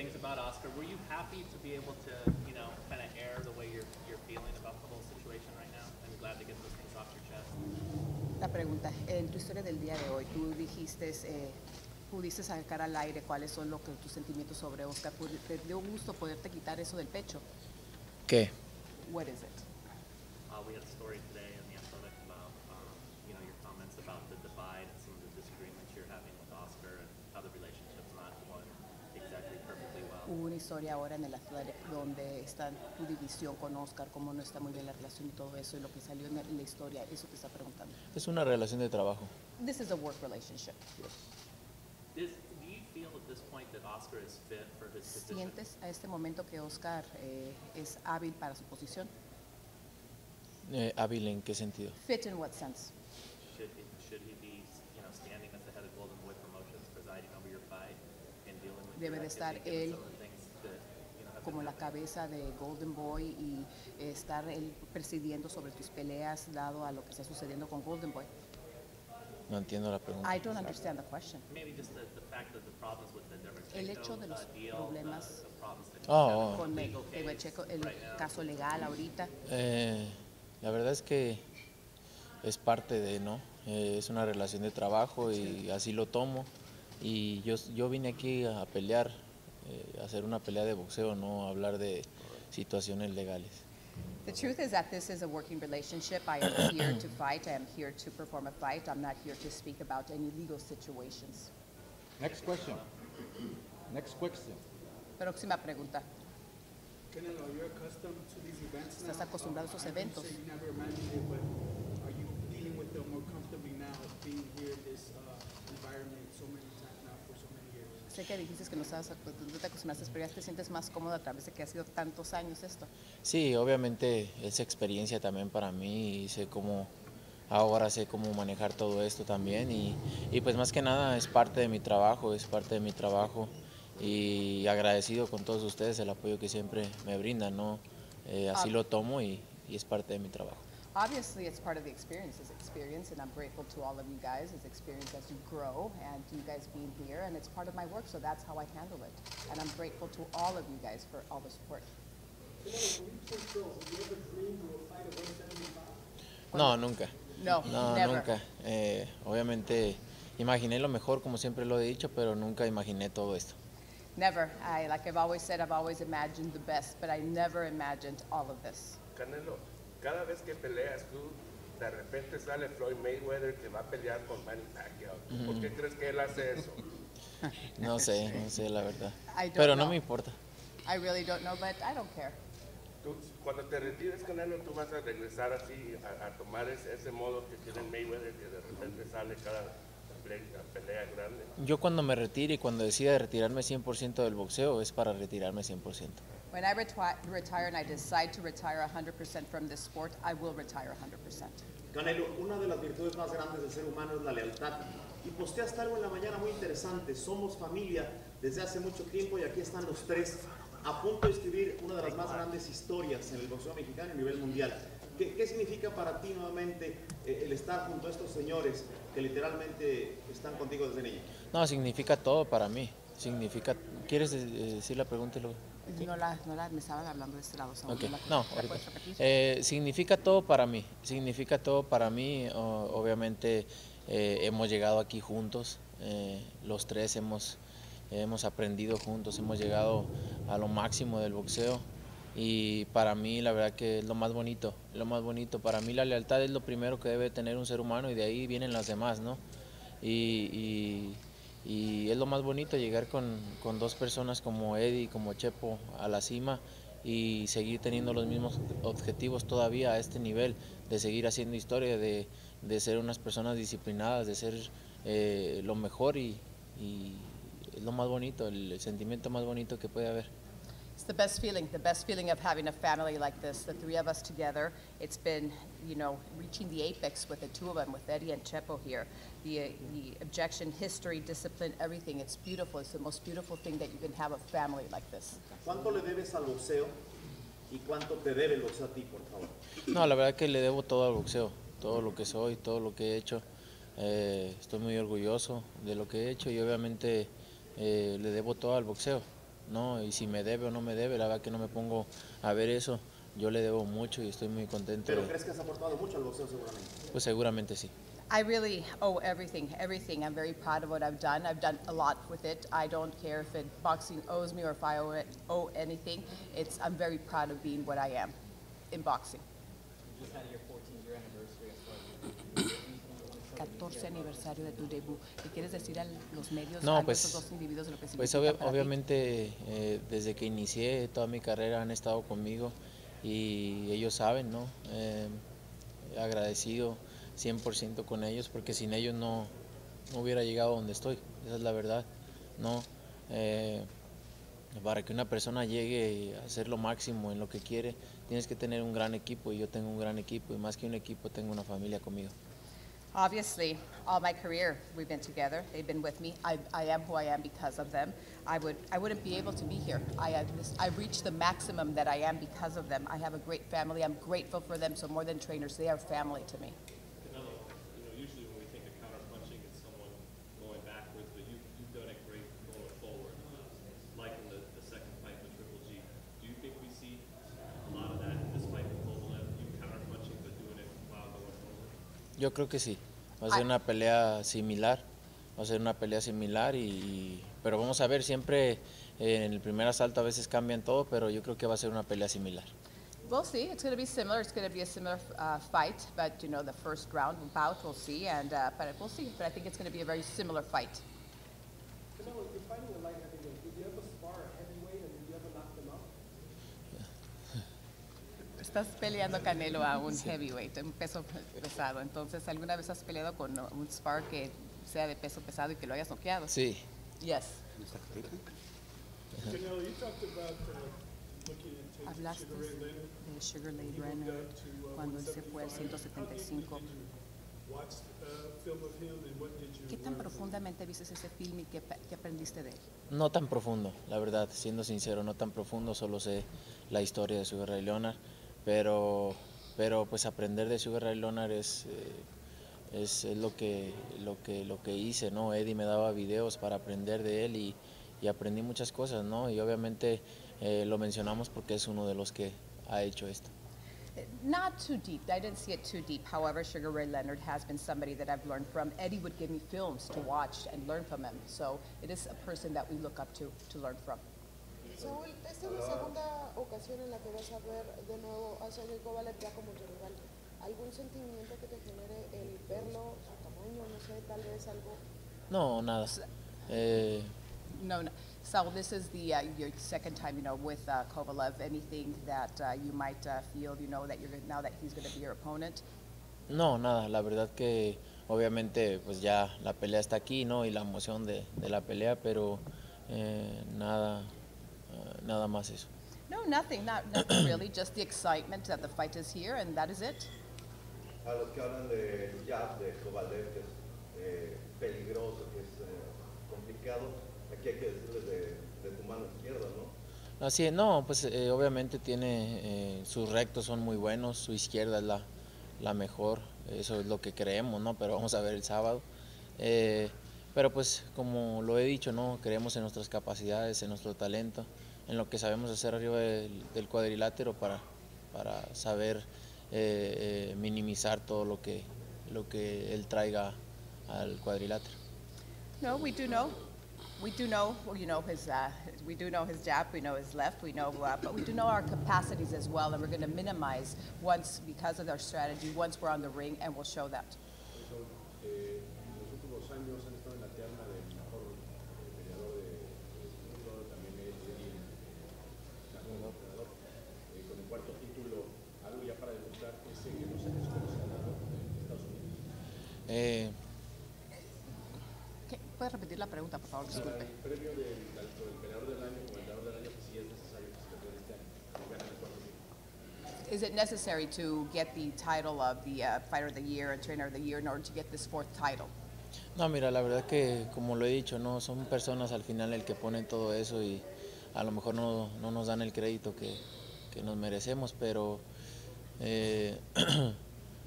things about Oscar. Were you happy to be able to, you know, kind of air the way you're, you're feeling about the whole situation right now? And glad to get those things off your chest. La pregunta, en tu historia del día de hoy, tú dijiste, eh, pudiste sacar al aire cuáles son lo que, tus sentimientos sobre Oscar. ¿Te dio gusto poderte quitar eso del pecho? ¿Qué? What is it? Uh, we had a story historia ahora en el Athletic donde está tu división con Oscar, cómo no está muy bien la relación y todo eso, y lo que salió en la historia, eso te está preguntando. Es una relación de trabajo. This is a work relationship. Is, do you feel at this point that Oscar is fit for his position? ¿Sientes a este momento que Oscar eh, es hábil para su posición? Eh, ¿Hábil en qué sentido? Fit in what sense? Should he, should he be, you know, standing at the head of Golden Boy Promotions, presiding over your fight and dealing with Debe your de estar él some of the things that, you know, have como la cabeza de Golden Boy y eh, estar él presidiendo sobre tus peleas dado a lo que está sucediendo con Golden Boy. No entiendo la pregunta. I don't understand the question. Maybe just the, the fact that the problems with the El hecho de los deal, problemas the, the problems that he's Oh, oh. Con el, el checo- el caso legal ahorita. Eh, la verdad es que es parte de, ¿no? Eh, es una relación de trabajo y así lo tomo. Y yo, yo vine aquí a pelear, eh, hacer una pelea de boxeo, no hablar de situaciones legales. The truth is that this is a working relationship. I am here to fight. I am here to perform a fight. I'm not here to speak about any legal situations. Next question. Next question. Próxima pregunta. Canelo, you're accustomed to these events now. Estás acostumbrado a you eventos. say you never imagined it, but are you dealing with them more comfortably now, being here this uh, environment so many times now for so many years? Sé que dijiste que no, estabas, no te acostumbraste, pero ya te sientes más cómodo a través de que ha sido tantos años esto. Sí, obviamente es experiencia también para mí y sé cómo, ahora sé cómo manejar todo esto también y, y pues más que nada es parte de mi trabajo, es parte de mi trabajo y agradecido con todos ustedes el apoyo que siempre me brindan, ¿no? Eh, así Ah. lo tomo y, y es parte de mi trabajo. Obviously, it's part of the experience, it's experience, and I'm grateful to all of you guys. It's experience as you grow, and you guys being here, and it's part of my work, so that's how I handle it. And I'm grateful to all of you guys for all the support. Canelo, when you turn pro, have you ever dreamed you will fight at 175? No, nunca. No, No, never. nunca. Eh, obviamente imaginé lo mejor, como siempre lo he dicho, pero nunca imaginé todo esto. Never. I, like I've always said, I've always imagined the best, but I never imagined all of this. Canelo, cada vez que peleas tú, de repente sale Floyd Mayweather que va a pelear con Manny Pacquiao. ¿Por qué crees que él hace eso? No sé, no sé la verdad. Pero no know. me importa. I really don't know, but I don't care. Tú, cuando te retires, Canelo, tú vas a regresar así, a, a tomar ese, ese modo que tiene Mayweather, que de repente sale cada pelea, pelea grande. Yo cuando me retire y cuando decida retirarme 100% del boxeo es para retirarme 100%. When I retwi- retire and I decide to retire 100% from this sport, I will retire 100%. Canelo, una de las virtudes más grandes del ser humano es la lealtad. Y posteaste algo en la mañana muy interesante. Somos familia desde hace mucho tiempo y aquí están los tres a punto de escribir una de las más grandes historias en el boxeo mexicano a nivel mundial. ¿Qué, qué significa para ti nuevamente eh, el estar junto a estos señores que literalmente están contigo desde niño? No, significa todo para mí. Significa... ¿Quieres de- de decir la pregunta y luego? No la, no la, me estaban hablando de este lado. so no. Eh, significa todo para mí, significa todo para mí. o- obviamente eh, hemos llegado aquí juntos, eh, los tres hemos, hemos aprendido juntos, hemos llegado a lo máximo del boxeo y para mí la verdad que es lo más bonito, lo más bonito. Para mí la lealtad es lo primero que debe tener un ser humano y de ahí vienen las demás, ¿no? Y, y- y es lo más bonito llegar con, con dos personas como Eddie, como Chepo a la cima y seguir teniendo los mismos objetivos todavía a este nivel, de seguir haciendo historia, de, de ser unas personas disciplinadas, de ser eh, lo mejor y, es lo más bonito, el sentimiento más bonito que puede haber. It's the best feeling, the best feeling of having a family like this, the three of us together. It's been, you know, reaching the apex with the two of them, with Eddie and Chepo here. The, uh, the objection, history, discipline, everything. It's beautiful. It's the most beautiful thing that you can have a family like this. ¿Cuánto le debes al boxeo y cuánto te debe el boxeo a ti, por favor? No, la verdad que le debo todo al boxeo, todo lo que soy, todo lo que he hecho. Eh, estoy muy orgulloso de lo que he hecho y obviamente eh, le debo todo al boxeo. ¿No? Y si me debe o no me debe, la verdad que no me pongo a ver eso. Yo le debo mucho y estoy muy contento. Pero de- crees que has aportado mucho al boxeo seguramente. pues seguramente sí. I really owe everything, everything. I'm very proud of what I've done. I've done a lot with it. I don't care if it boxing owes me or if I owe, it, owe anything. It's I'm very proud of being what I am in boxing. You just had your 14 year anniversary as well. 14 aniversario de tu debut. ¿Qué quieres decir a los medios, No, a pues- estos dos individuos de lo que Pues obvia- para obviamente eh, desde que inicié toda mi carrera han estado conmigo y ellos saben, ¿no? Eh, agradecido 100% con ellos porque sin ellos no, no hubiera llegado a donde estoy, esa es la verdad, ¿no? Eh, para que una persona llegue a hacer lo máximo en lo que quiere, tienes que tener un gran equipo y yo tengo un gran equipo y más que un equipo tengo una familia conmigo. Obviously, all my career we've been together. They've been with me. I, I am who I am because of them. I would I wouldn't be able to be here. I have I've reached the maximum that I am because of them. I have a great family. I'm grateful for them. So more than trainers, they are family to me. Yo creo que sí. Va a ser Ah. una pelea similar. Va a ser una pelea similar y, pero vamos a ver, siempre eh, en el primer asalto a veces cambian todo, pero yo creo que va a ser una pelea similar. We'll see. It's going to be similar. It's going to be a similar uh, fight, but you know, the first round bout, we'll see, and uh, but we'll see. But I think it's going to be a very similar fight. Canelo, you're fighting a light heavyweight. Did you ever spar a heavyweight and did you ever knock them out? Estás peleando Canelo a un heavyweight, un peso pesado. Entonces, ¿alguna vez has peleado con un spar que sea de peso pesado y que lo hayas noqueado? Sí, Yes. Canelo, you talked about uh, looking into Hablaste Sugar Ray Leonard. de Sugar Ray Leonard uh, cuando él se fue al 175. 175. Uh, film of him and what did you ¿Qué tan profundamente viste ese film y qué, qué aprendiste de él? no tan profundo, la verdad, siendo sincero, no tan profundo, solo sé la historia de Sugar Ray Leonard, pero, pero pues aprender de Sugar Ray Leonard es, eh, es, es lo, que, lo, que, lo que hice, ¿no? Eddie me daba videos para aprender de él y, y aprendí muchas cosas, ¿no? Y obviamente eh, lo mencionamos porque es uno de los que ha hecho esto. Uh, Not too deep. I didn't see it too deep. However, Sugar Ray Leonard has been somebody that I've learned from. Eddie would give me films to watch and learn from him. So it is a person that we look up to to learn from. Saúl, esta es la segunda ocasión en la que vas a ver de nuevo a Sergey Kovalev ya como tu rival. ¿Algún sentimiento que te genere el verlo, su tamaño, no sé, tal vez algo? No, nada. Eh, No, no. So this is the uh, your second time, you know, with uh, Kovalev. Anything that uh, you might uh, feel, you know, that you're gonna- now that he's going to be your opponent? No, nada, la verdad que obviamente pues ya la pelea está aquí, ¿no? Y la emoción de, de la pelea, pero eh, nada, eh, nada más eso. No, nothing. Not nothing really. Just the excitement that the fight is here, and that is it. a los que hablan de jab, de Kovalev, que es eh, peligroso, que es eh, complicado, aquí hay que decirles de, de tu mano izquierda, ¿no? Así es, no, pues eh, obviamente tiene, eh, sus rectos son muy buenos, su izquierda es la, la mejor, eso es lo que creemos, ¿no? Pero vamos a ver el sábado. Eh, pero pues como lo he dicho, ¿no? Creemos en nuestras capacidades, en nuestro talento, en lo que sabemos hacer arriba del, del cuadrilátero para, para saber eh, eh, minimizar todo lo que, lo que él traiga al cuadrilátero. No, we do know. We do know, you know, his, uh, we do know his jab, we know his left, we know, uh, but we do know our capacities as well, and we're going to minimize once, because of our strategy, once we're on the ring, and we'll show that. Eso, eh, en los últimos años han estado en la terna del mejor eh, peleador de- del mundo, también es Eddie, eh, ganó peleador, eh, con el cuarto título, algo ya para demostrar ese que no se es como se ha dado en Estados Unidos. Eh. ¿Puedes repetir la pregunta, por favor? Para Disculpe. el premio del, tanto del peleador del año como el peleador del año, sí es necesario que se lo este año. Is it necessary to get the title of the uh, Fighter of the Year and Trainer of the Year in order to get this fourth title? No, mira, la verdad que como lo he dicho, no son personas al final el que ponen todo eso y a lo mejor no, no nos dan el crédito que, que nos merecemos, pero eh,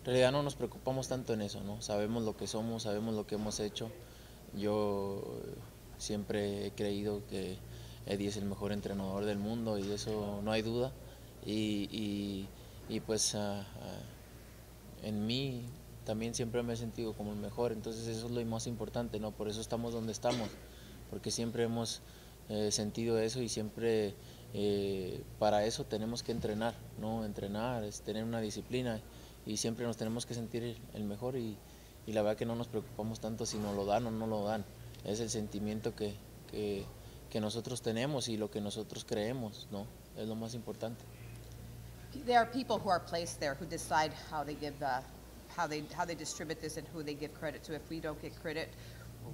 realidad no nos preocupamos tanto en eso, ¿no? Sabemos lo que somos, sabemos lo que hemos hecho. Yo eh, siempre he creído que Eddie es el mejor entrenador del mundo y eso no hay duda. Y, y- pues ah, ah, en mí también siempre me he sentido como el mejor, entonces eso es lo más importante, ¿no? Por eso estamos donde estamos, porque siempre hemos eh, sentido eso y siempre eh, para eso tenemos que entrenar, ¿no? Entrenar, es tener una disciplina y siempre nos tenemos que sentir el, mejor y, y la verdad que no nos preocupamos tanto si nos lo dan o no lo dan, es el sentimiento que, que, que nosotros tenemos y lo que nosotros creemos, ¿no? Es lo más importante. There are people who are placed there who decide how they give, uh, how they, how they distribute this and who they give credit to. If we don't get credit,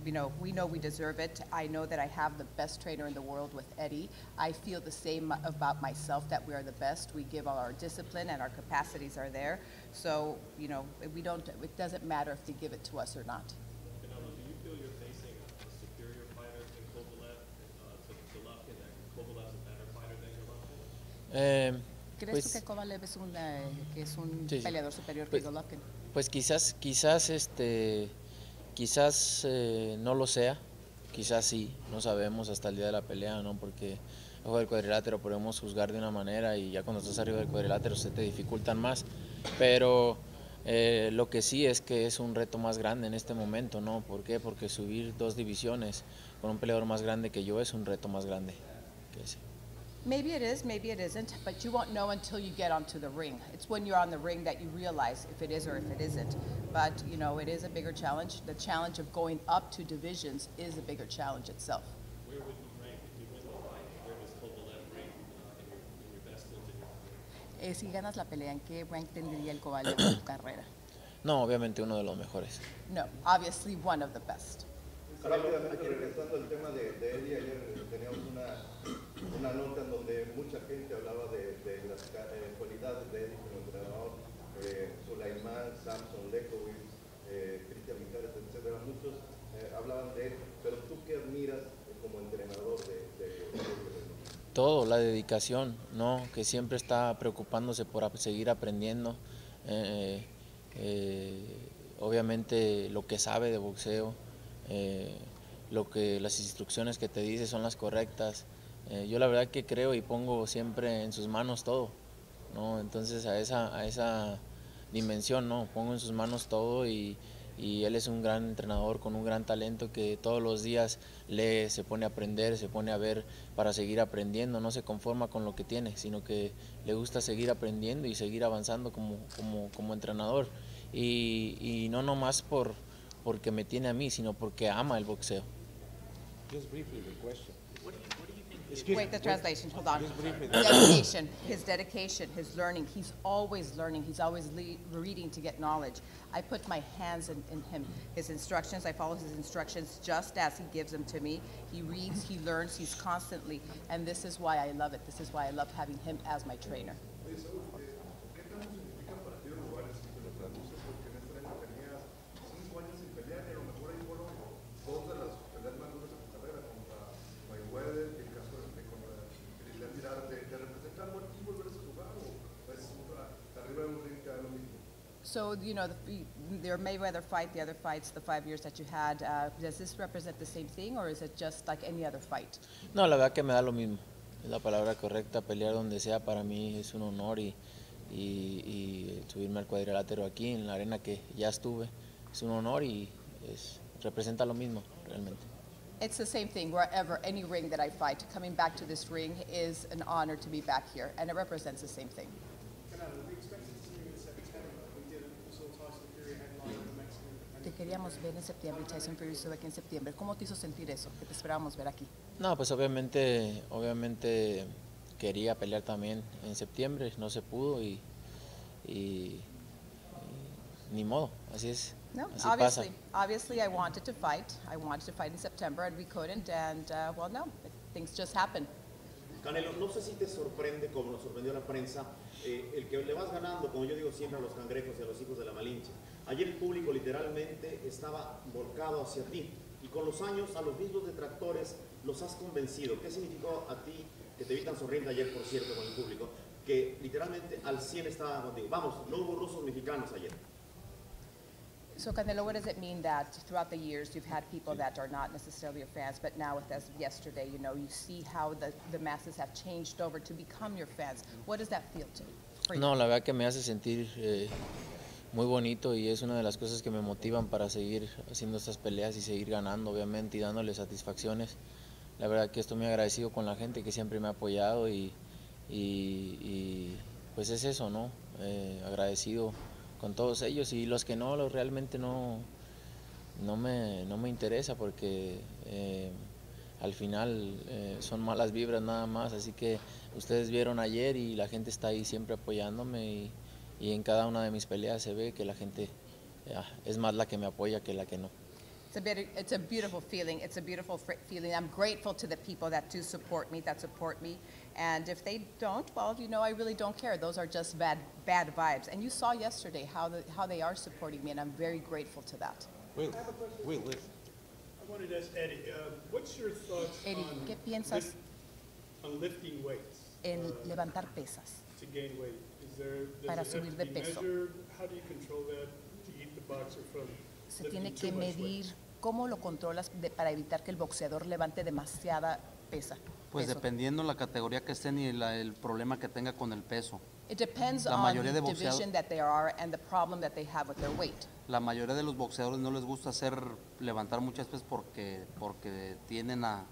you know, we know we deserve it. I know that I have the best trainer in the world with Eddie. I feel the same about myself, that we are the best. We give all our discipline and our capacities are there. So, you know, we don't, it doesn't matter if they give it to us or not. Canelo, do you feel you're facing a a superior fighter in Kovalev uh, to Golovkin, and Kovalev's a better fighter than Golovkin? Eh, ¿Crees pues- que Kovalev es un, eh, que es un Sí, sí. peleador superior Pues- que Golovkin? Pues quizás, quizás, este, quizás eh, no lo sea, quizás sí, no sabemos hasta el día de la pelea, ¿no? Porque bajo del cuadrilátero podemos juzgar de una manera y ya cuando estás arriba del cuadrilátero se te dificultan más, pero eh, lo que sí es que es un reto más grande en este momento, ¿no? ¿Por qué? Porque subir dos divisiones con un peleador más grande que yo es un reto más grande que ese. Maybe it is, maybe it isn't, but you won't know until you get onto the ring. It's when you're on the ring that you realize if it is or if it isn't. But, you know, it is a bigger challenge. The challenge of going up to divisions is a bigger challenge itself. Where would you rank if you win the fight? Where does Kovalev rank uh, in, your, in your best wins in your career? Eh, si ganas la pelea, ¿en qué rank tendría el Kovalev en tu carrera? No, obviamente uno de los mejores. No, obviously one of the best. Rápidamente, regresando al tema de, de Eddie, ayer teníamos una, una nota en donde mucha gente hablaba de, de las eh, cualidades de Eddie como entrenador, eh, Sulaimán, Samson, Lekovic, eh, Cristian etcétera, muchos eh, hablaban de él, pero tú qué admiras eh, como entrenador de, de, de Eddie? todo, la dedicación, ¿no? Que siempre está preocupándose por seguir aprendiendo. eh, obviamente lo que sabe de boxeo, lo que las instrucciones que te dice son las correctas. Eh, yo la verdad que creo y pongo siempre en sus manos todo, ¿no? Entonces a esa, a esa dimensión, ¿no? Pongo en sus manos todo y, él es un gran entrenador con un gran talento que todos los días lee, se pone a aprender, se pone a ver para seguir aprendiendo, no se conforma con lo que tiene, sino que le gusta seguir aprendiendo y seguir avanzando como, como, como entrenador. Y, y no nomás por, porque me tiene a mí, sino porque ama el boxeo. Just briefly, the question. Excuse Wait, the translation, hold on. Dedication, his dedication, his learning, he's always learning, he's always le- reading to get knowledge. I put my hands in, in him, his instructions, I follow his instructions just as he gives them to me. He reads, he learns, he's constantly, and this is why I love it. This is why I love having him as my trainer. ¿Qué tanto significan para ti los lugares que te lo traduces? Porque en este año tenías cinco años sin pelear y a lo mejor ahí fueron dos de las peleas más duras de tu carrera contra Mayweather y el caso de contra Cristian Mirada. ¿Te, te representa algo a ti volver a ese lugar o es otra- arriba de un ring te da lo mismo? So, you know, the, their Mayweather fight, the other fights, the five years that you had, uh, does this represent the same thing or is it just like any other fight? No, la verdad que me da lo mismo. Es la palabra correcta. Pelear donde sea para mí es un honor y, y- y subirme al cuadrilátero aquí en la arena que ya estuve es un honor y es- representa lo mismo realmente. It's the same thing wherever, any ring that I fight. Coming back to this ring is an honor to be back here, and it represents the same thing. Queríamos ver en septiembre, Tyson Fury estuvo aquí en septiembre. ¿Cómo te hizo sentir eso? Que te esperábamos ver aquí. No, pues obviamente, obviamente quería pelear también en septiembre, no se pudo y, y- y ni modo, así es, No, así pasa. obviously, obviously I wanted to fight. I wanted to fight in September, and we couldn't, and, uh, well, no, things just happen. Canelo, no sé si te sorprende, como nos sorprendió la prensa, eh, el que le vas ganando, como yo digo siempre a los cangrejos y a los hijos de la Malinche. Ayer el público literalmente estaba volcado hacia ti y con los años a los mismos detractores los has convencido. ¿Qué significó a ti, que te vi tan sonriente ayer, por cierto, con el público, que literalmente al 100 estaba contigo? Vamos, no hubo rusos mexicanos ayer. So Canelo, what does it mean that throughout the years, you've had people that are not necessarily your fans, but now with as of yesterday, you know, you see how the, the masses have changed over to become your fans. What does that feel to you? No, la verdad que me hace sentir eh, muy bonito y es una de las cosas que me motivan para seguir haciendo estas peleas y seguir ganando, obviamente, y dándole satisfacciones. La verdad que estoy muy agradecido con la gente que siempre me ha apoyado y, y- y, pues es eso, ¿no? Eh, agradecido con todos ellos y los que no, los realmente no, no, me, no me interesa porque eh, al final eh, son malas vibras nada más, así que ustedes vieron ayer y la gente está ahí siempre apoyándome y, y en cada una de mis peleas se ve que la gente ah, es más la que me apoya que la que no. It's a, bit, it's a beautiful feeling. It's a beautiful fr- feeling. I'm grateful to the people that do support me, that support me. And if they don't, well, you know, I really don't care. Those are just bad, bad vibes. And you saw yesterday how, the, how they are supporting me, and I'm very grateful to that. Will, Will, listen. I wanted to ask Eddie, uh, what's your thoughts Eddie, on, ¿qué piensas lift- on lifting weights En uh, levantar pesas. to gain weight? Para subir de peso. Se tiene que medir cómo lo controlas de- para evitar que el boxeador levante demasiada pesa. Pues peso. dependiendo la categoría que estén y la- el problema que tenga con el peso. It depends La on mayoría the de boxeado- division that they are and the problem that they have with their weight. La mayoría de los boxeadores no les gusta hacer levantar muchas veces porque porque tienen a,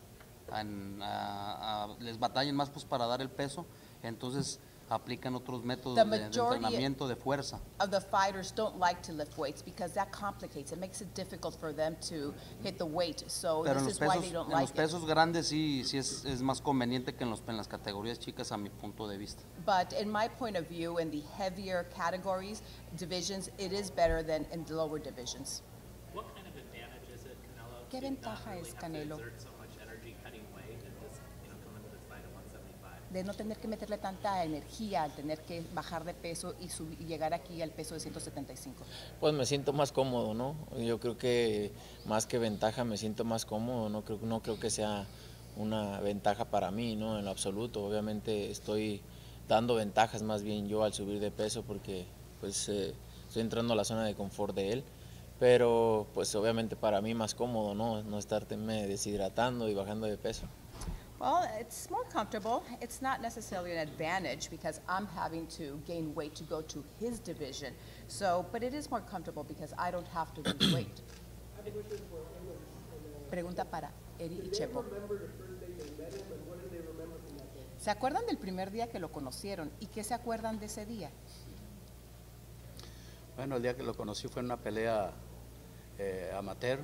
a- a- a- les batallan más pues para dar el peso, entonces aplican otros métodos de, entrenamiento de fuerza. of the fighters don't like to lift weights because that complicates. It makes it difficult for them to hit the weight. So Pero en this los is why pesos, they don't en los like it. pesos grandes sí, sí es, es más conveniente que en, los, en las categorías chicas a mi punto de vista. But in my point of view, in the heavier categories, divisions, it is better than in the lower divisions. What kind of advantage is it, Canelo, ¿Qué ventaja really es, Canelo? to exert so much energy cutting weight and just, you know, come into this fight at 175? De no tener que meterle tanta energía al tener que bajar de peso y, subir- y llegar aquí al peso de 175. Pues me siento más cómodo, ¿no? Yo creo que más que ventaja me siento más cómodo, no creo, no creo que sea una ventaja para mí, ¿no? En lo absoluto. Obviamente estoy dando ventajas más bien yo al subir de peso porque pues eh, estoy entrando a la zona de confort de él. Pero pues obviamente para mí más cómodo, ¿no? No estarme deshidratando y bajando de peso. Well, it's more comfortable. It's not necessarily an advantage because I'm having to gain weight to go to his division. So, but it is more comfortable because I don't have to lose weight. Pregunta para Eri y Chepo. ¿Se acuerdan del primer día que lo conocieron y qué se acuerdan de ese día? Bueno, el día que lo conocí fue en una pelea eh, amateur,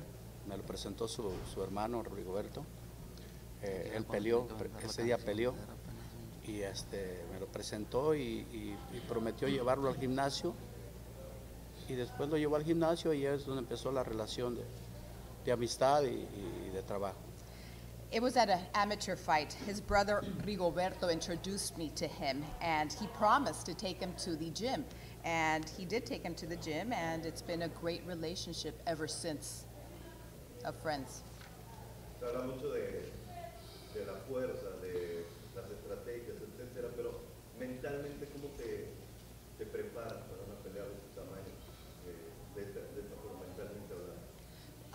me lo presentó su, su hermano Rigoberto. Eh, él peleó, ese día peleó y este, me lo presentó y, y- y prometió llevarlo al gimnasio. Y después lo llevó al gimnasio y es donde empezó la relación de, de amistad y, y de trabajo. It was at an amateur fight. His brother Rigoberto introduced me to him, and he promised to take him to the gym. And he did take him to the gym, and it's been a great relationship ever since of friends. Se habla mucho de, de la fuerza, de las estrategias, etcétera, pero mentalmente, ¿cómo te, te preparas para una pelea de este tamaño? eh, de, esta, de esta forma, mentalmente hablando.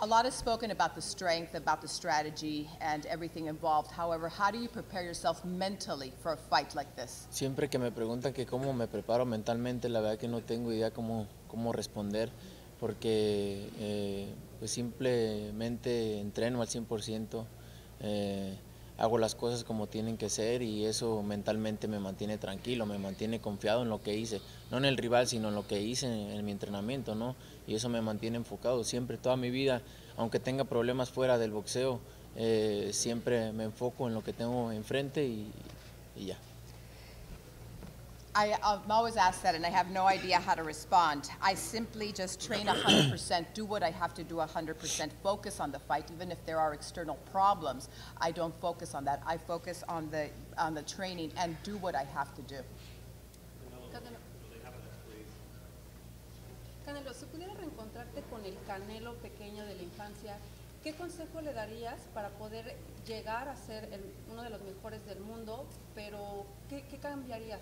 A lot is spoken about the strength, about the strategy, and everything involved. However, how do you prepare yourself mentally for a fight like this? Siempre que me preguntan que cómo me preparo mentalmente, la verdad que no tengo idea cómo, cómo responder, porque eh, pues simplemente entreno al 100%, eh, hago las cosas como tienen que ser y eso mentalmente me mantiene tranquilo, me mantiene confiado en lo que hice, no en el rival, sino en lo que hice en, mi entrenamiento, ¿no? Y eso me mantiene enfocado siempre, toda mi vida, aunque tenga problemas fuera del boxeo, eh, siempre me enfoco en lo que tengo enfrente y ya. I, I'm always asked that, and I have no idea how to respond. I simply just train 100%, do what I have to do 100%, focus on the fight, even if there are external problems. I don't focus on that. I focus on the, on the training and do what I have to do. Canelo, si pudiera reencontrarte con el Canelo pequeño de la infancia, ¿qué consejo le darías para poder llegar a ser el- uno de los mejores del mundo? Pero, ¿qué, qué cambiarías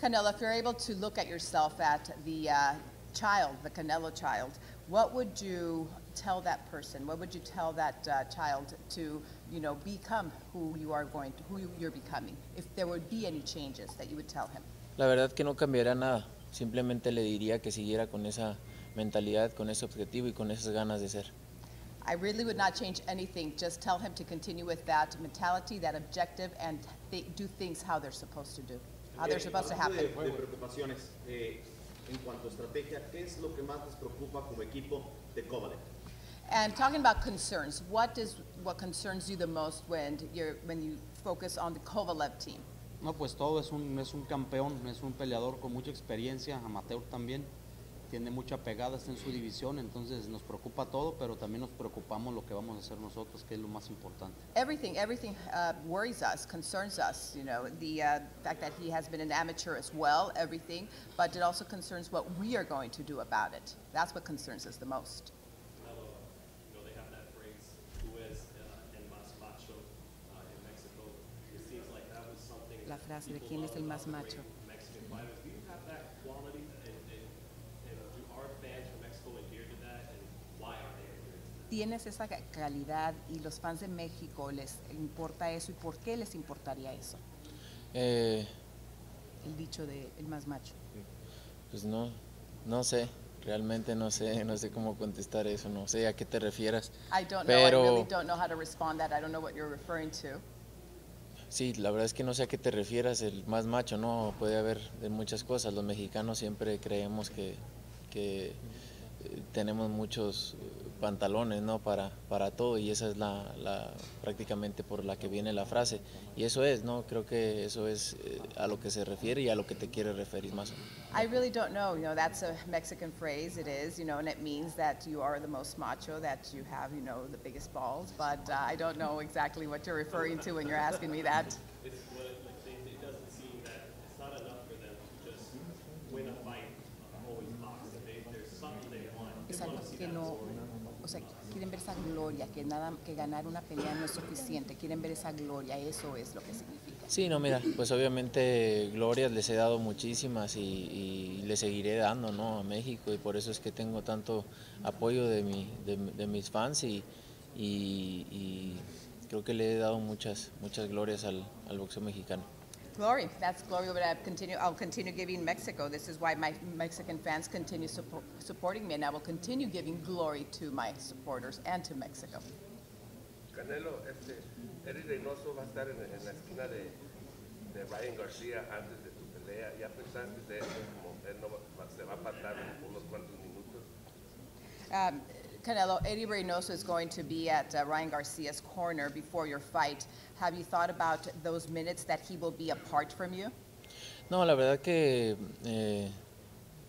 Canelo, if you're able to look at yourself at the, uh, child, the Canelo child, what would you tell that person? What would you tell that uh, child to, you know, become who you are going to, who you- you're becoming? If there would be any changes that you would tell him? La verdad que no cambiaría nada, simplemente le diría que siguiera con esa mentalidad, con ese objetivo y con esas ganas de ser. I really would not change anything. Just tell him to continue with that mentality, that objective, and th- do things how they're supposed to do, how they're supposed to happen. De, de preocupaciones, eh, en cuanto a estrategia, ¿qué es lo que más les preocupa como equipo de Kovalev? And talking about concerns, what is what concerns you the most when you're when you focus on the Kovalev team? No, pues todo es un, es un campeón, es un peleador con mucha experiencia, amateur también, tiene mucha pegada, está en su división, entonces nos preocupa todo, pero también nos preocupamos lo que vamos a hacer nosotros, que es lo más importante. Everything, everything uh, worries us, concerns us. You know, the uh, fact that he has been an amateur as well, everything, but it also concerns what we are going to do about it. That's what concerns us the most. Canelo, you know, they have that phrase, who is uh, el más macho uh, in Mexico. It seems like that was something La frase de quién es el más macho. Mexican fighters. Do you have that quality? And, and, and do our fans from Mexico adhere to that? And why are they adhering to that? Tienes esa ca- calidad y los fans de México les importa eso y por qué les importaría eso, Eh, el dicho de el más macho. pues no, no sé, realmente no sé, no sé cómo contestar eso, no sé a qué te refieras. I don't know. I Pero- really don't know how to respond that. I don't know what you're referring to. Sí, la verdad es que no sé a qué te refieras, el más macho, no, puede haber de muchas cosas. Los mexicanos siempre creemos que, que eh, tenemos muchos pantalones, ¿no? Para, para todo y esa es la, la prácticamente por la que viene la frase. Y eso es, ¿no? Creo que eso es eh, a lo que se refiere y a lo que te quiere referir más. I really don't know. You know, that's a Mexican phrase. It is, you know, and it means that you are the most macho, that you have, you know, the biggest balls. But uh, I don't know exactly what you're referring to when you're asking me that. Que no, sea, quieren ver esa gloria, que nada, que ganar una pelea no es suficiente. Quieren ver esa gloria. Eso es lo que significa. Sí, no, mira, pues obviamente glorias les he dado muchísimas y, y le seguiré dando, ¿no? A México y por eso es que tengo tanto apoyo de, mi, de, mis fans y, y- creo que le he dado muchas, muchas glorias al boxeo mexicano. Glory, that's glory But I continue, I'll continue giving Mexico. This is why my Mexican fans continue support, supporting me, and I will continue giving glory to my supporters and to Mexico. Canelo, este, Eric Reynoso va a estar en, en la esquina de, de Ryan García antes de tu pelea. ¿Ya pensaste de eso? Como él no va- se va a apartar unos cuantos minutos. Um, Canelo, Eddie Reynoso is going to be at uh, Ryan Garcia's corner before your fight. Have you thought about those minutes that he will be apart from you? No, la verdad que eh,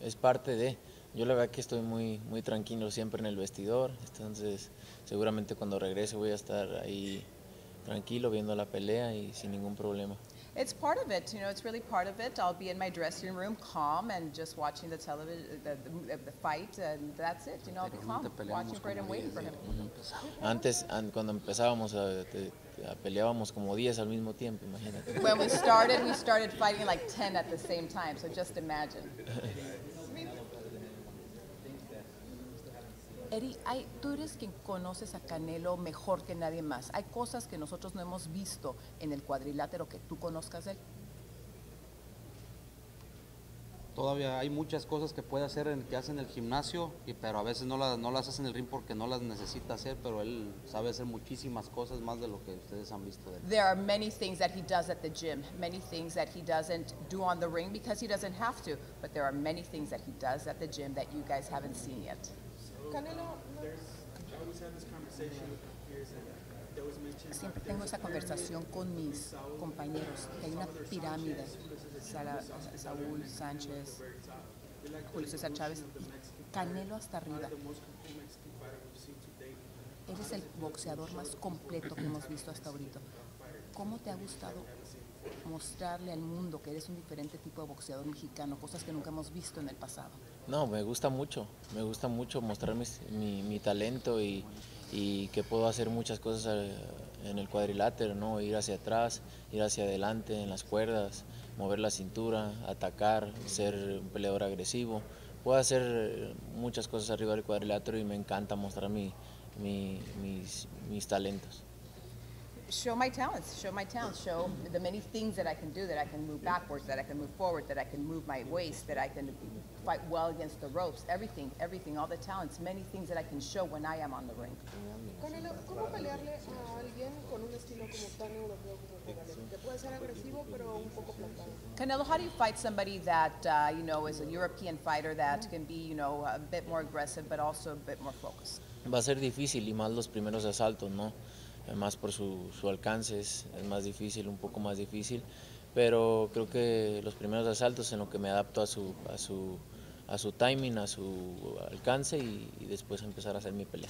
es parte de. Yo la verdad que estoy muy, muy tranquilo siempre en el vestidor, entonces seguramente cuando regrese voy a estar ahí tranquilo viendo la pelea y sin ningún problema. It's part of it, you know, it's really part of it. I'll be in my dressing room calm and just watching the television, the, the, the fight, and that's it, you know, I'll be calm, watching for it and waiting for him. Antes, cuando empezábamos, a- peleábamos como 10 al mismo tiempo, imagínate. When we started, we started fighting like 10 at the same time, so just imagine. Eddie, hay- tú eres quien conoces a Canelo mejor que nadie más. Hay cosas que nosotros no hemos visto en el cuadrilátero que tú conozcas de él. Todavía hay muchas cosas que puede hacer en, que hace en el gimnasio, y, pero a veces no, las no las hace en el ring porque no las necesita hacer, pero él sabe hacer muchísimas cosas más de lo que ustedes han visto de él. There are many things that he does at the gym, many things that he doesn't do on the ring because he doesn't have to, but there are many things that he does at the gym that you guys haven't seen yet. Canelo. Siempre tengo esa conversación con mis compañeros, que hay una pirámide, Sara- Saúl Sánchez, Julio César Chávez, y Canelo hasta arriba. Eres el boxeador más completo que hemos visto hasta ahorita. ¿Cómo te ha gustado mostrarle al mundo que eres un diferente tipo de boxeador mexicano, cosas que nunca hemos visto en el pasado? No, me gusta mucho, me gusta mucho mostrar mi, mi talento y, y que puedo hacer muchas cosas eh, en el cuadrilátero, ¿no? Ir hacia atrás, ir hacia adelante en las cuerdas, mover la cintura, atacar, ser un peleador agresivo. puedo hacer eh, muchas cosas arriba del cuadrilátero y me encanta mostrar mi- mis, mis talentos. Show my talents, show my talents, show the many things that I can do, that I can move backwards, that I can move forward, that I can move my waist, that I can fight well against the ropes, everything, everything, all the talents, many things that I can show when I am on the ring. Canelo, ¿cómo pelearle a alguien con un estilo como tan europeo como Kovalev? Que puede ser agresivo, pero un poco plantado. Canelo, how do you fight somebody that, uh, you know, is a European fighter that can be, you know, a bit more aggressive, but also a bit more focused? Va a ser difícil y más los primeros asaltos, ¿no? Más por su, su alcance es, es más difícil, un poco más difícil, pero creo que los primeros asaltos en lo que me adapto a su, a su, a su timing, a su alcance y, y después empezar a hacer mi pelea.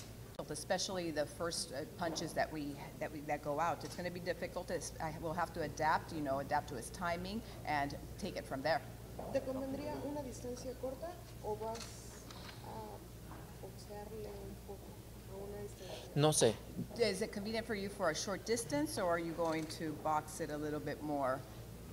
Especially the first uh, punches that we, that we, that go out. It's going to be difficult. It's- I will have to adapt, you know, adapt to his timing and take it from there. ¿Te convendría una distancia corta o vas a boxearle un poco a una distancia? No sé, Is it convenient for you for a short distance, or are you going to box it a little bit more?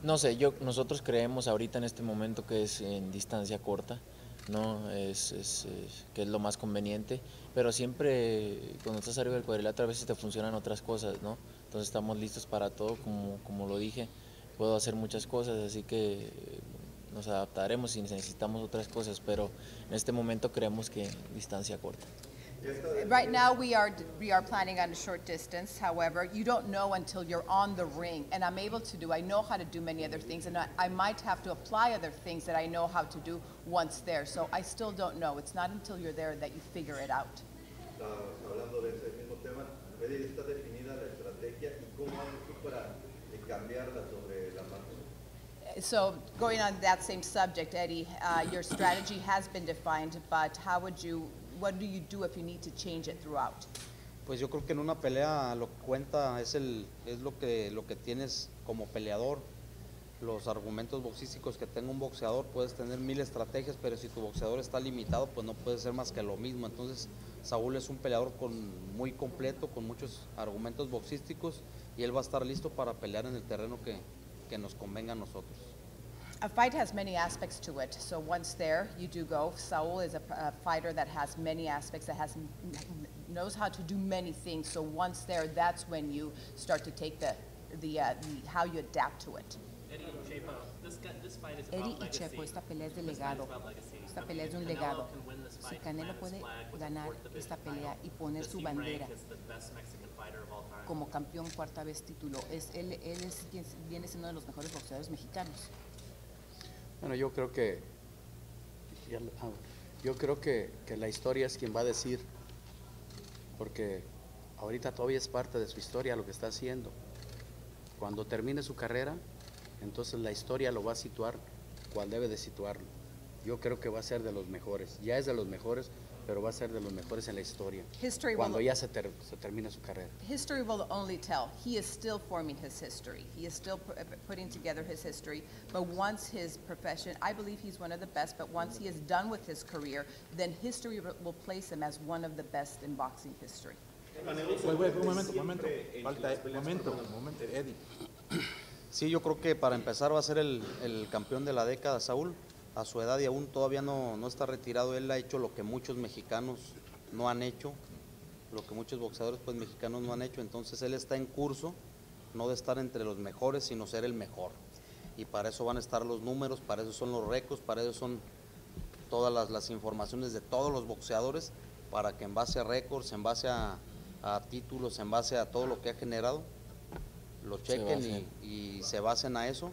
no sé, yo, nosotros creemos ahorita en este momento que es en distancia corta, ¿no? Es, es, es- que es lo más conveniente, pero siempre cuando estás arriba del cuadrilátero a veces te funcionan otras cosas, ¿no? Entonces estamos listos para todo, como, como lo dije, puedo hacer muchas cosas, así que eh, nos adaptaremos si necesitamos otras cosas, pero en este momento creemos que distancia corta. Right now, we are, we are planning on a short distance. However, you don't know until you're on the ring. And I'm able to do, I know how to do many other things, and I, I might have to apply other things that I know how to do once there. So I still don't know. It's not until you're there that you figure it out. Está- hablando de ese mismo tema, Eddie, ¿está definida la estrategia y cómo haces tú para eh, cambiarla sobre la marcha? So going on that same subject, Eddie, uh, your strategy has been defined, but how would you, what do you do if you need to change it throughout? Pues yo creo que en una pelea lo que cuenta es, el, es lo, que, lo que tienes como peleador, los argumentos boxísticos que tenga un boxeador. Puedes tener mil estrategias, pero si tu boxeador está limitado, pues no puede ser más que lo mismo. Entonces, Saúl es un peleador con, muy completo, con muchos argumentos boxísticos, y él va a estar listo para pelear en el terreno que, que nos convenga a nosotros. A fight has many aspects to it. So once there, you do go. Saul is a, a fighter that has many aspects, that has knows how to do many things. So once there, that's when you start to take the the, uh, the how you adapt to it. Eddie and this, this fight is Eddie about y legacy. Chepo, esta pelea es de This fight legado. is about legacy. Esta I mean, pelea es de un if Canelo legado. can win this Si fight, Canelo plant his puede flag with a ganar fourth division esta pelea title, y poner does su he rank bandera as the best Mexican fighter of all time? como campeón cuarta vez título, es, él, él es, quien viene siendo uno de los mejores boxeadores mexicanos. Bueno, yo creo que ah, yo creo que, que la historia es quien va a decir, porque ahorita todavía es parte de su historia lo que está haciendo. Cuando termine su carrera, entonces la historia lo va a situar cual debe de situarlo. Yo creo que va a ser de los mejores. Ya es de los mejores, pero va a ser de los mejores en la historia. History will- Cuando ya se, ter- se termine su carrera. History will only tell. He is still forming his history. He is still pu- uh, putting together his history. But once his profession, I believe he's one of the best, but once he is done with his career, then history will will place him as one of the best in boxing history. Wait, wait, un momento, un momento. Falta, un momento, un momento, Eddie. Sí, yo creo que para empezar va a ser el, el campeón de la década, Saúl. A su edad y aún todavía no, no está retirado, él ha hecho lo que muchos mexicanos no han hecho, lo que muchos boxeadores pues mexicanos no han hecho. Entonces él está en curso, no de estar entre los mejores, sino ser el mejor. Y para eso van a estar los números, para eso son los récords, para eso son todas las, las informaciones de todos los boxeadores, para que en base a récords, en base a, a títulos, en base a todo lo que ha generado, lo chequen y se basen a eso.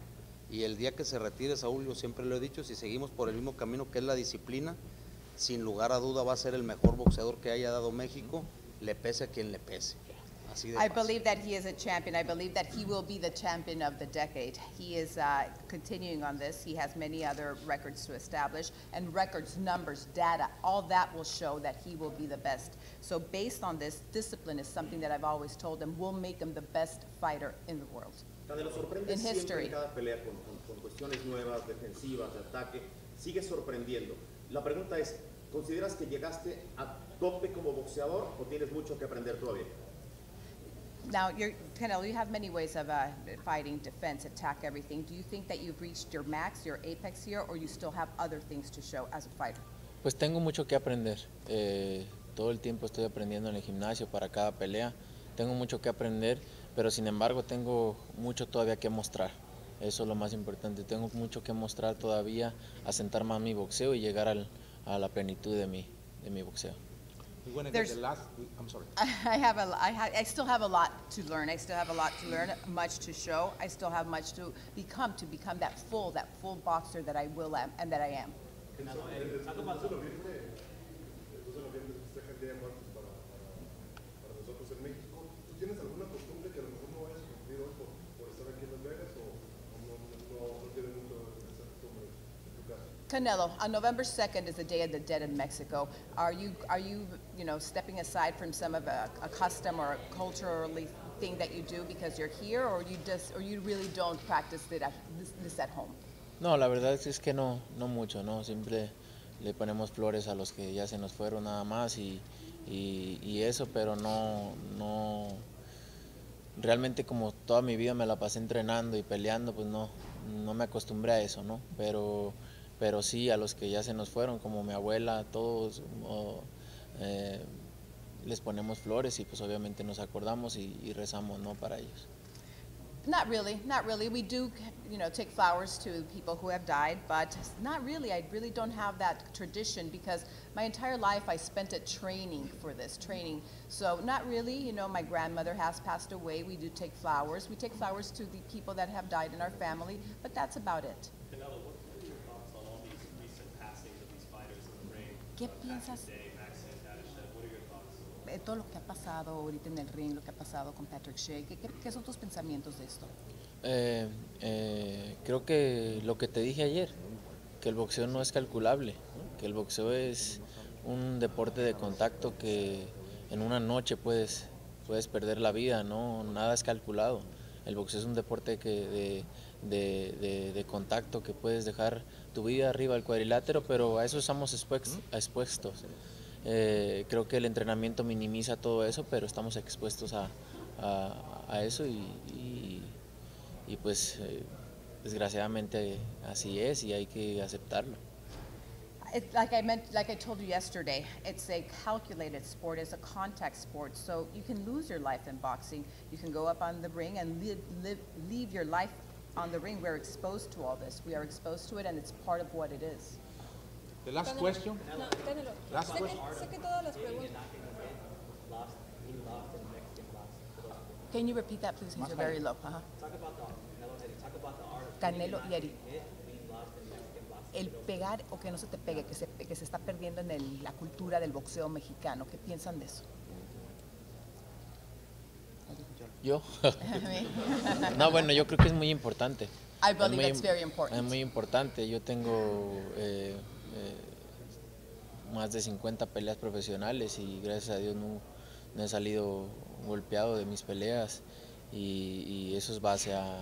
Y el día que se retire Saúl, yo siempre lo he dicho, si seguimos por el mismo camino que es la disciplina, sin lugar a duda va a ser el mejor boxeador que haya dado México, le pese a quien le pese. Así de I fácil. believe that he is a champion. I believe that he will be the champion of the decade. He is uh, continuing on this. He has many other records to establish, and records, numbers, data, all that will show that he will be the best. So, based on this, discipline is something that I've always told him will make him the best fighter in the world. Canelo sorprende In siempre history. en cada pelea con, con- con cuestiones nuevas, defensivas, de ataque. Sigue sorprendiendo. La pregunta es, ¿consideras que llegaste a tope como boxeador o tienes mucho que aprender todavía? Now, you're, Canelo, you have many ways of uh, fighting, defense, attack, everything. Do you think that you've reached your max, your apex here, or you still have other things to show as a fighter? Pues tengo mucho que aprender. Eh, todo el tiempo estoy aprendiendo en el gimnasio para cada pelea. Tengo mucho que aprender, pero sin embargo tengo mucho todavía que mostrar. Eso es lo más importante. Tengo mucho que mostrar todavía, asentar más mi boxeo y llegar al- a la plenitud de mi, de mi boxeo. There's- the last, I'm sorry. I have a, I, ha- I still have a lot to learn. I still have a lot to learn, much to show. I still have much to become to become that full, that full boxer that I will am and that I am. El 12 de noviembre, el 12 de noviembre se festeja el Día de Muertos para, para, para nosotros en México. ¿Tú tienes alguna costumbre que a lo mejor no vayas a cumplir hoy por, por estar aquí en Las Vegas o, o no, no, no tienes mucho esa costumbre en tu casa? Canelo, on November 2nd is the Day of the Dead in Mexico. Are you, are you, you know, stepping aside from some of a, a custom or a culturally thing that you do because you're here, or you just, or you really don't practice it at, this, this at home? No, la verdad es que no, no mucho, ¿no? Siempre le ponemos flores a los que ya se nos fueron nada más y, y- y eso, pero no, no, realmente como toda mi vida me la pasé entrenando y peleando, pues no, no me acostumbré a eso, ¿no? Pero, pero sí a los que ya se nos fueron, como mi abuela, todos, o, eh, les ponemos flores y pues obviamente nos acordamos y, y rezamos, ¿no? Para ellos. Not really, not really. We do, you know, take flowers to people who have died, but not really. I really don't have that tradition because my entire life I spent at training for this, training. So not really, you know, my grandmother has passed away. We do take flowers. We take flowers to the people that have died in our family, but that's about it. ¿Qué piensas? Eh, Todo lo que ha pasado ahorita en el ring, lo que ha pasado con Patrick Shea, ¿qué, qué- qué son tus pensamientos de esto? Eh, eh, creo que lo que te dije ayer, que el boxeo no es calculable, que el boxeo es un deporte de contacto que en una noche puedes, puedes perder la vida, no nada es calculado. El boxeo es un deporte que de, de- de- de contacto que puedes dejar tu vida arriba del cuadrilátero, pero a eso estamos expuestos. Eh, creo que el entrenamiento minimiza todo eso, pero estamos expuestos a, a- a eso y, y- y pues eh, desgraciadamente así es y hay que aceptarlo. It, like I meant, like I told you yesterday, it's a calculated sport. It's a contact sport, so you can lose your life in boxing. You can go up on the ring and live, live, leave your life on the ring. We're exposed to all this. We are exposed to it, and it's part of what it is. The last Canelo- question. No, Canelo, Last sé, que, question. sé que todas las preguntas... Lost, he lost in Mexican boxing. Can you repeat that, please? You're very low. Talk about the, Canelo, Eddie, talk about the art of Canelo y El pegar o que no se te pegue, que se, que se está perdiendo en el- la cultura del boxeo mexicano. ¿Qué piensan de eso? ¿Yo? no, bueno, yo creo que es muy importante. I Es believe muy that's very important. Es muy importante. Yo tengo eh, eh, más de 50 peleas profesionales y gracias a Dios no, no he salido golpeado de mis peleas y, y eso es base a,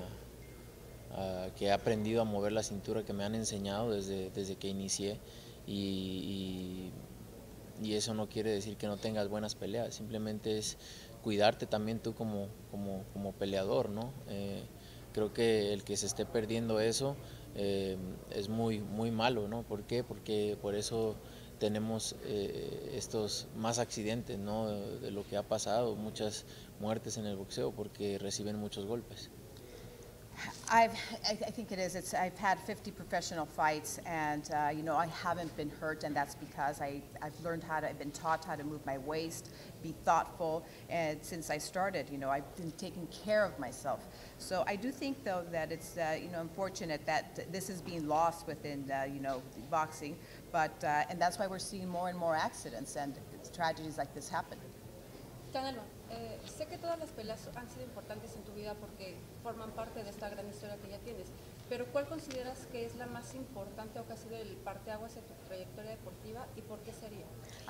a que he aprendido a mover la cintura que me han enseñado desde, desde que inicié y, y- eso no quiere decir que no tengas buenas peleas, simplemente es cuidarte también tú como, como, como peleador, ¿no? Eh, creo que el que se esté perdiendo eso eh, es muy, muy malo, ¿no? ¿Por qué? Porque por eso tenemos eh, estos más accidentes, ¿no? De lo que ha pasado, muchas muertes en el boxeo porque reciben muchos golpes. I've, I, I think it is. It's, I've had 50 professional fights, and uh, you know I haven't been hurt, and that's because I, I've learned how to. I've been taught how to move my waist, be thoughtful, and since I started, you know, I've been taking care of myself. So I do think, though, that it's uh, you know unfortunate that this is being lost within uh, you know boxing, but uh, and that's why we're seeing more and more accidents and tragedies like this happen. Canelo, eh, sé que todas las peleas han sido importantes en tu vida porque forman parte de esta gran historia que ya tienes, pero ¿cuál consideras que es la más importante o que ha sido el parteaguas de tu trayectoria deportiva y por qué sería?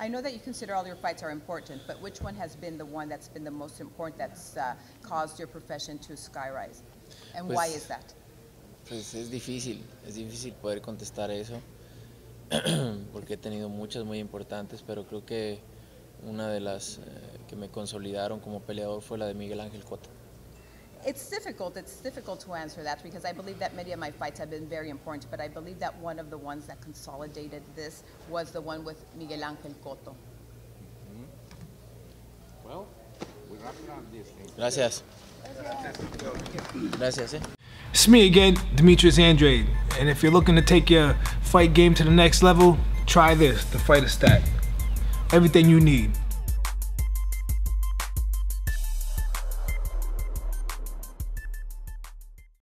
I know that you consider all your fights are important, but which one has been the one that's been the most important that's uh, caused your profession to skyrise? And why Pues- is that? Pues es difícil, es difícil poder contestar eso, porque he tenido muchas muy importantes, pero creo que una de las eh, que me consolidaron como peleador fue la de Miguel Ángel Cotto. It's difficult. It's difficult to answer that because I believe that many of my fights have been very important, but I believe that one of the ones that consolidated this was the one with Miguel Ángel Cotto. Well, we wrap it up this thing. Gracias. Gracias, eh. It's me again, Demetrius Andrade. And if you're looking to take your fight game to the next level, try this, the Fighter Stack. Everything you need.